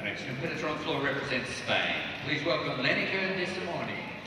Our next competitor on floor represents Spain. Please welcome Lenica Desimoni.